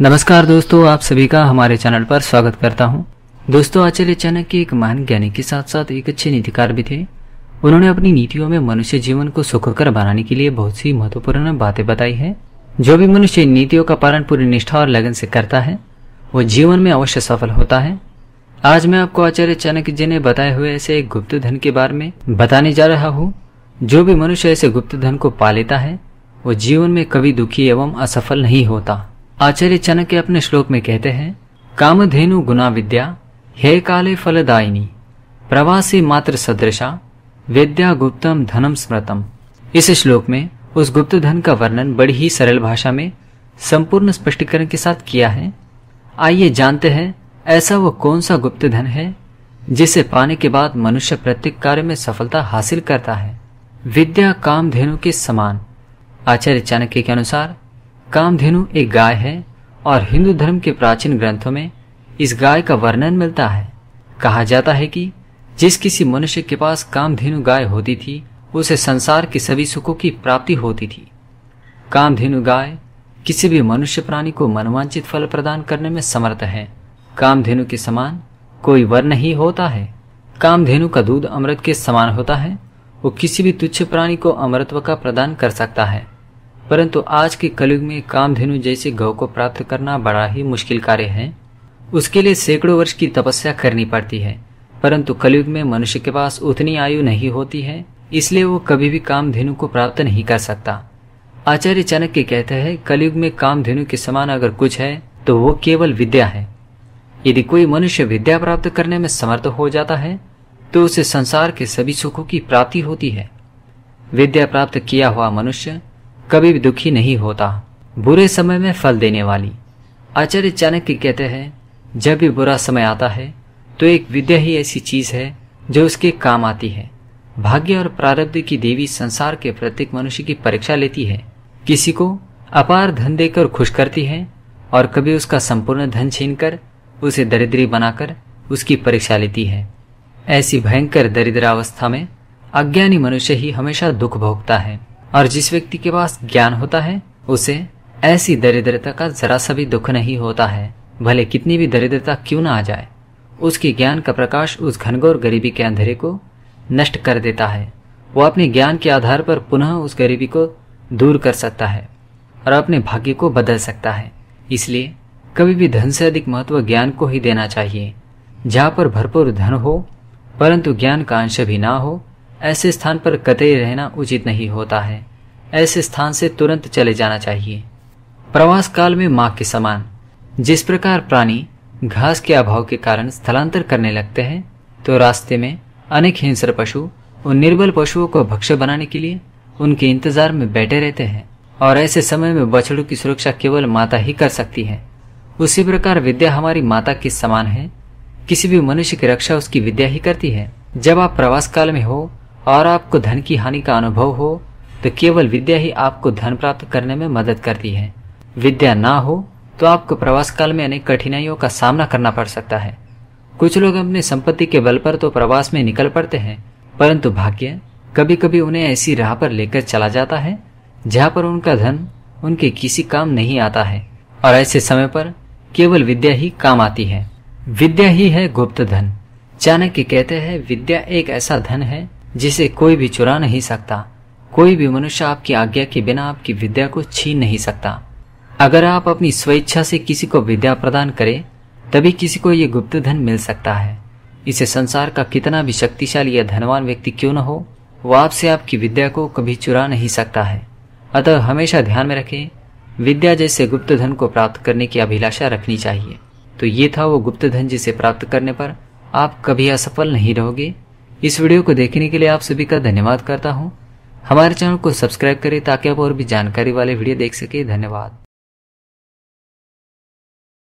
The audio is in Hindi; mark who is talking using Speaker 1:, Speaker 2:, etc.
Speaker 1: नमस्कार दोस्तों, आप सभी का हमारे चैनल पर स्वागत करता हूँ। दोस्तों, आचार्य चाणक्य एक महान ज्ञानी के साथ साथ एक अच्छे नीतिकार भी थे। उन्होंने अपनी नीतियों में मनुष्य जीवन को सुखकर बनाने के लिए बहुत सी महत्वपूर्ण बातें बताई है। जो भी मनुष्य नीतियों का पालन पूरी निष्ठा और लगन से करता है, वो जीवन में अवश्य सफल होता है। आज मैं आपको आचार्य चाणक्य जी ने बताए हुए ऐसे एक गुप्त धन के बारे में बताने जा रहा हूँ। जो भी मनुष्य ऐसे गुप्त धन को पा लेता है, वो जीवन में कभी दुखी एवं असफल नहीं होता। आचार्य चाणक्य अपने श्लोक में कहते हैं, कामधेनु गुना विद्या, हे काले फलदायिनी, प्रवासी मात्र सदृशा, विद्या गुप्तम धनम स्मृतम। इस श्लोक में उस गुप्त धन का वर्णन बड़ी ही सरल भाषा में संपूर्ण स्पष्टीकरण के साथ किया है। आइए जानते हैं, ऐसा वो कौन सा गुप्त धन है, जिसे पाने के बाद मनुष्य प्रत्येक कार्य में सफलता हासिल करता है। विद्या कामधेनु के समान। आचार्य चाणक्य के अनुसार कामधेनु एक गाय है और हिंदू धर्म के प्राचीन ग्रंथों में इस गाय का वर्णन मिलता है। कहा जाता है कि जिस किसी मनुष्य के पास कामधेनु गाय होती थी, उसे संसार के सभी सुखों की प्राप्ति होती थी। कामधेनु गाय किसी भी मनुष्य प्राणी को मनवांचित फल प्रदान करने में समर्थ है। कामधेनु के समान कोई वर नहीं होता है। कामधेनु का दूध अमृत के समान होता है। वो किसी भी तुच्छ प्राणी को अमृतत्व का प्रदान कर सकता है। परंतु आज के कलयुग में कामधेनु जैसे गौ को प्राप्त करना बड़ा ही मुश्किल कार्य है। उसके लिए सैकड़ों वर्ष की तपस्या करनी पड़ती है। परंतु कलयुग में मनुष्य के पास उतनी आयु नहीं होती है, इसलिए वो कभी भी कामधेनु को प्राप्त नहीं कर सकता। आचार्य चाणक्य कहते हैं, कलयुग में कामधेनु के समान अगर कुछ है तो वो केवल विद्या है। यदि कोई मनुष्य विद्या प्राप्त करने में समर्थ हो जाता है तो उसे संसार के सभी सुखों की प्राप्ति होती है। विद्या प्राप्त किया हुआ मनुष्य कभी भी दुखी नहीं होता। बुरे समय में फल देने वाली। आचार्य चाणक्य कहते हैं, जब भी बुरा समय आता है तो एक विद्या ही ऐसी चीज़ है, जो उसके काम आती है। भाग्य और प्रारब्ध की देवी संसार के प्रत्येक मनुष्य की परीक्षा लेती है। किसी को अपार धन देकर खुश करती है, और कभी उसका संपूर्ण धन छीनकर उसे दरिद्री बनाकर उसकी परीक्षा लेती है। ऐसी भयंकर दरिद्रावस्था में अज्ञानी मनुष्य ही हमेशा दुख भोगता है। और जिस व्यक्ति के पास ज्ञान होता है, उसे ऐसी दरिद्रता का जरा सा भी दुख नहीं होता है। भले कितनी भी दरिद्रता क्यों ना आ जाए, उसके ज्ञान का प्रकाश उस घनघोर गरीबी के अंधेरे को नष्ट कर देता है। वो अपने ज्ञान के आधार पर पुनः उस गरीबी को दूर कर सकता है और अपने भाग्य को बदल सकता है। इसलिए कभी भी धन से अधिक महत्व ज्ञान को ही देना चाहिए। जहाँ पर भरपूर धन हो, परंतु ज्ञान का अंश भी ना हो ऐसे स्थान पर कतई रहना उचित नहीं होता है। ऐसे स्थान से तुरंत चले जाना चाहिए। प्रवास काल में माँ के समान, जिस प्रकार प्राणी घास के अभाव के कारण स्थलांतर करने लगते हैं तो रास्ते में अनेक हिंसर पशु उन निर्बल पशुओं को भक्ष्य बनाने के लिए उनके इंतज़ार में बैठे रहते हैं और ऐसे समय में बछड़ों की सुरक्षा केवल माता ही कर सकती है। उसी प्रकार विद्या हमारी माता के समान है। किसी भी मनुष्य की रक्षा उसकी विद्या ही करती है। जब आप प्रवास काल में हो और आपको धन की हानि का अनुभव हो तो केवल विद्या ही आपको धन प्राप्त करने में मदद करती है। विद्या ना हो तो आपको प्रवास काल में अनेक कठिनाइयों का सामना करना पड़ सकता है। कुछ लोग अपनी संपत्ति के बल पर तो प्रवास में निकल पड़ते हैं, परंतु भाग्य कभी कभी उन्हें ऐसी राह पर लेकर चला जाता है, जहाँ पर उनका धन उनके किसी काम नहीं आता है, और ऐसे समय पर केवल विद्या ही काम आती है। विद्या ही है गुप्त धन। चाणक्य कहते हैं, विद्या एक ऐसा धन है जिसे कोई भी चुरा नहीं सकता। कोई भी मनुष्य आपकी आज्ञा के बिना आपकी विद्या को छीन नहीं सकता। अगर आप अपनी स्वेच्छा से किसी को विद्या प्रदान करें, तभी किसी को ये गुप्त धन मिल सकता है। इसे संसार का कितना भी शक्तिशाली या धनवान व्यक्ति क्यों न हो, वो आपसे आपकी विद्या को कभी चुरा नहीं सकता है। अतः हमेशा ध्यान में रखें, विद्या जैसे गुप्त धन को प्राप्त करने की अभिलाषा रखनी चाहिए। तो ये था वो गुप्त धन जिसे प्राप्त करने पर आप कभी असफल नहीं रहोगे। इस वीडियो को देखने के लिए आप सभी का धन्यवाद करता हूँ। हमारे चैनल को सब्सक्राइब करें ताकि आप और भी जानकारी वाले वीडियो देख सके। धन्यवाद।